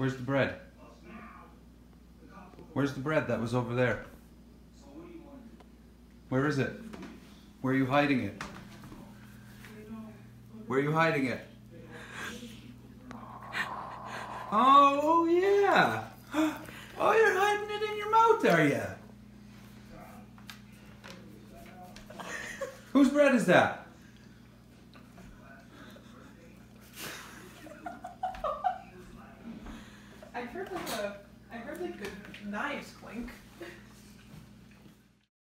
Where's the bread? Where's the bread that was over there? Where is it? Where are you hiding it? Where are you hiding it? Oh, yeah. Oh, you're hiding it in your mouth, are you? Whose bread is that? I heard like a, I heard like a knives clink.